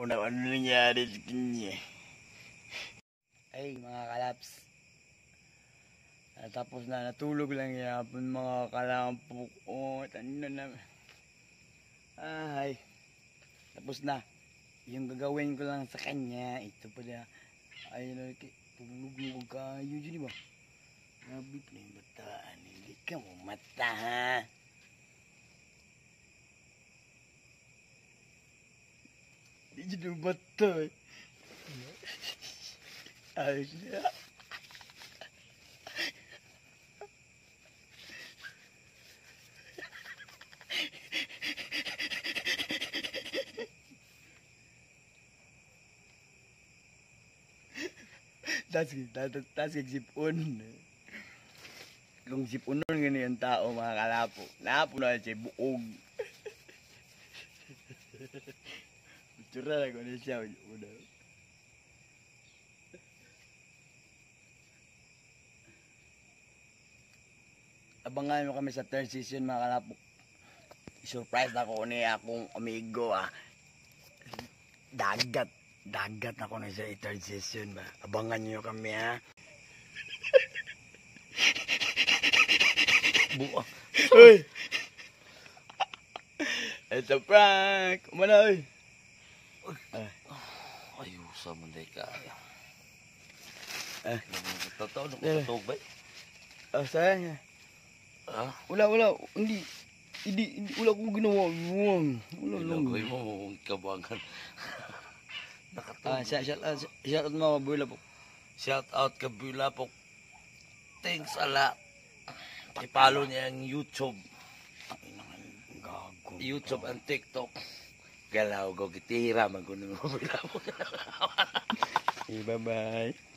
Una, ano nangyari sa kanya? Ay, mga kalaps. Ah, tapos na, natulog lang yapon mga kalampok. Oh, ano na. Ay. Tapos na. Yung gagawin ko lang sa kanya, ito pala. Ay, na, tulog mo kayo di ba? Grabe pa yung bataan. Hindi ka mo mata, ha? jadi betul. Akhirnya. Tas tas sipon kung sipon nun gani ang tao oh, mga kalapo napo na si buog Na ko na siya. Una. Abangan mo kami sa third season mga kalapo. Surprise ako ni akong amigo ah. Dagat. Dagat ako na sa third season ba. Abangan nyo kami ha. Buo. Uy! Ito prank! Umana uy! Ayusa mo na ka. Eh. Totoo, nung Eh. katog ba? Oh, sayang. Ha? Wala, wala. Hindi. Hindi, hindi. Wala akong ginawa. Wala, wala. Ilagay mo, kabangan. Nakatog. Ah, shout, shout, shout, shout out mga bula po. Shout out ka Bula po. Thanks a lot. Pakipalo niya ang YouTube. Ay. YouTube and TikTok. Galaw ko, gitira, magunin mo Bula po. Okay, bye-bye.